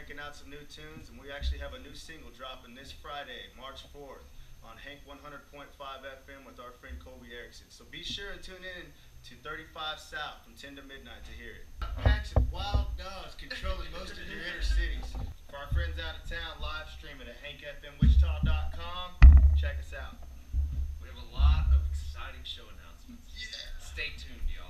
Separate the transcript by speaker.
Speaker 1: cranking out some new tunes, and we actually have a new single dropping this Friday, March 4th, on Hank 100.5 FM with our friend Colby Erickson. So be sure and tune in to 35 South from 10 to midnight to hear it. Packs of wild dogs controlling most of your inner cities. For our friends out of town, live streaming at hankfmwichita.com. Check us out.
Speaker 2: We have a lot of exciting show announcements.
Speaker 1: Yeah.
Speaker 2: Stay tuned, y'all.